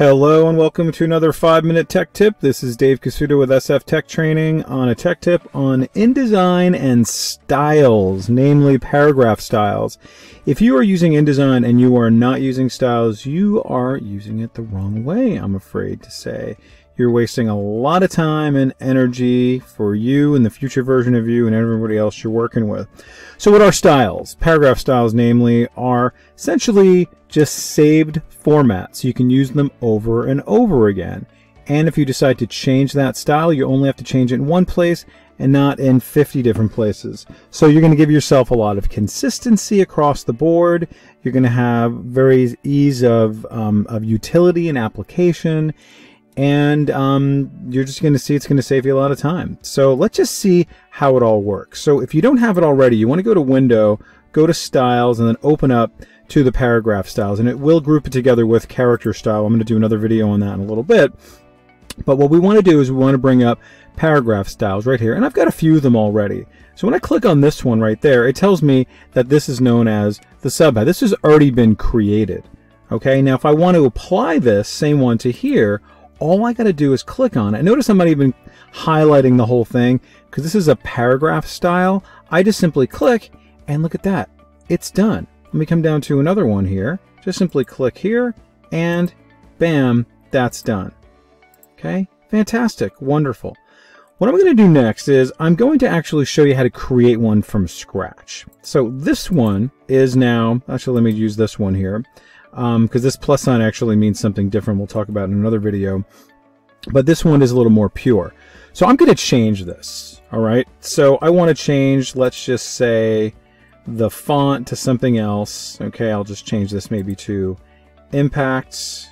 Hello and welcome to another 5 minute tech tip. This is Dave Casuto with SF Tech Training on a tech tip on InDesign and styles, namely paragraph styles. If you are using InDesign and you are not using styles, you are using it the wrong way, I'm afraid to say. You're wasting a lot of time and energy for you and the future version of you and everybody else you're working with. So what are styles? Paragraph styles, namely, are essentially just saved formats. You can use them over and over again. And if you decide to change that style, you only have to change it in one place and not in 50 different places. So you're going to give yourself a lot of consistency across the board. You're going to have very ease of, um, of utility and application and um, you're just going to see it's going to save you a lot of time. So let's just see how it all works. So if you don't have it already, you want to go to Window, go to Styles, and then open up to the paragraph styles, and it will group it together with character style. I'm going to do another video on that in a little bit. But what we want to do is we want to bring up paragraph styles right here, and I've got a few of them already. So when I click on this one right there, it tells me that this is known as the subhead. This has already been created. Okay, now if I want to apply this same one to here, all I got to do is click on it. Notice I'm not even highlighting the whole thing because this is a paragraph style. I just simply click and look at that. It's done. Let me come down to another one here. Just simply click here and bam, that's done. Okay, fantastic, wonderful. What I'm going to do next is I'm going to actually show you how to create one from scratch. So this one is now, actually let me use this one here because um, this plus sign actually means something different we'll talk about in another video. But this one is a little more pure. So I'm going to change this. All right. So I want to change, let's just say, the font to something else. Okay, I'll just change this maybe to Impacts.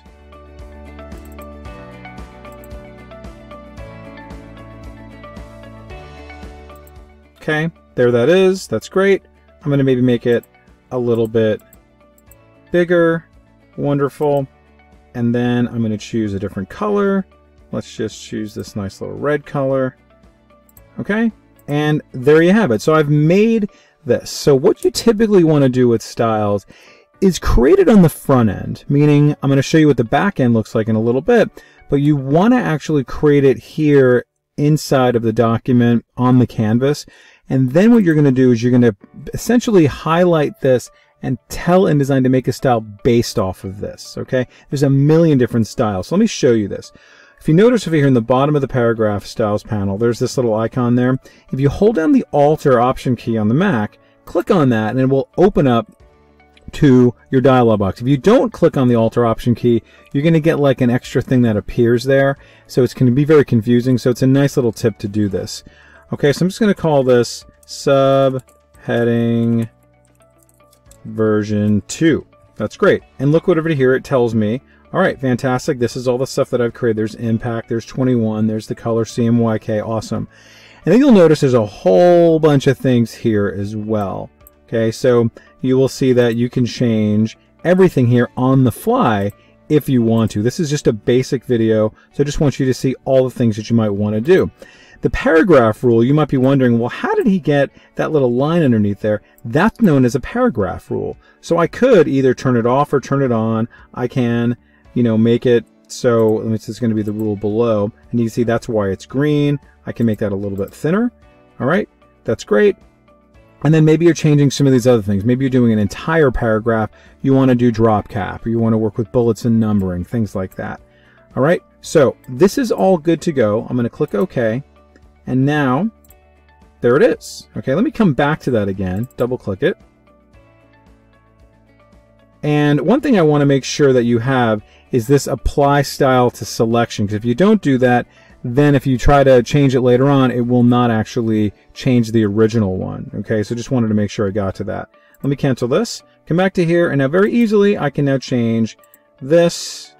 Okay, there that is. That's great. I'm going to maybe make it a little bit bigger. Wonderful. And then I'm going to choose a different color. Let's just choose this nice little red color. Okay, and there you have it. So I've made this. So what you typically want to do with styles is create it on the front end, meaning I'm going to show you what the back end looks like in a little bit, but you want to actually create it here inside of the document on the canvas. And then what you're going to do is you're going to essentially highlight this and tell InDesign to make a style based off of this. Okay. There's a million different styles. So let me show you this. If you notice over here in the bottom of the paragraph styles panel, there's this little icon there. If you hold down the Alt or Option key on the Mac, click on that and it will open up to your dialog box. If you don't click on the Alt or Option key, you're going to get like an extra thing that appears there. So it's going to be very confusing. So it's a nice little tip to do this. Okay, so I'm just going to call this subheading version 2. That's great. And look what over here it tells me all right, fantastic. This is all the stuff that I've created. There's impact, there's 21, there's the color CMYK, awesome. And then you'll notice there's a whole bunch of things here as well. Okay, so you will see that you can change everything here on the fly if you want to. This is just a basic video, so I just want you to see all the things that you might want to do. The paragraph rule, you might be wondering, well, how did he get that little line underneath there? That's known as a paragraph rule. So I could either turn it off or turn it on. I can you know, make it so this is going to be the rule below. And you can see that's why it's green. I can make that a little bit thinner. All right, that's great. And then maybe you're changing some of these other things. Maybe you're doing an entire paragraph. You want to do drop cap, or you want to work with bullets and numbering, things like that. All right, so this is all good to go. I'm going to click OK. And now, there it is. Okay, let me come back to that again. Double click it. And one thing I want to make sure that you have is this apply style to selection. Because if you don't do that, then if you try to change it later on, it will not actually change the original one. Okay, so just wanted to make sure I got to that. Let me cancel this, come back to here, and now very easily I can now change this.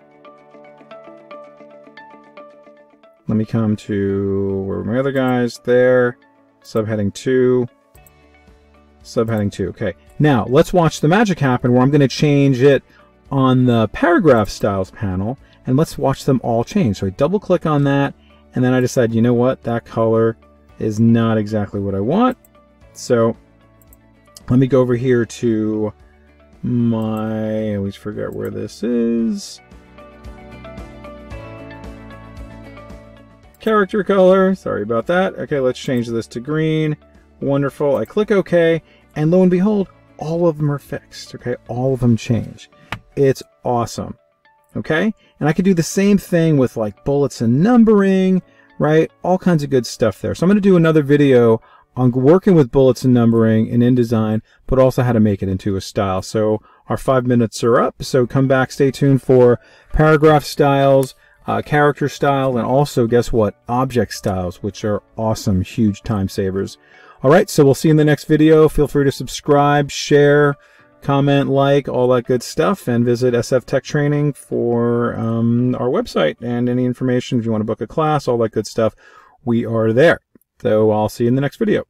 Let me come to, where my other guys? There, subheading 2, subheading 2. Okay, now let's watch the magic happen where I'm going to change it on the paragraph styles panel and let's watch them all change. So I double click on that and then I decide, you know what, that color is not exactly what I want. So let me go over here to my, I always forget where this is. Character color. Sorry about that. Okay, let's change this to green. Wonderful. I click OK, and lo and behold, all of them are fixed. Okay, all of them change. It's awesome. Okay, and I could do the same thing with like bullets and numbering, right? All kinds of good stuff there. So I'm going to do another video on working with bullets and numbering in InDesign, but also how to make it into a style. So our five minutes are up. So come back, stay tuned for paragraph styles, uh, character style, and also guess what? Object styles, which are awesome, huge time savers. All right, so we'll see you in the next video. Feel free to subscribe, share, comment, like, all that good stuff, and visit SF Tech Training for um, our website and any information if you want to book a class, all that good stuff. We are there. So I'll see you in the next video.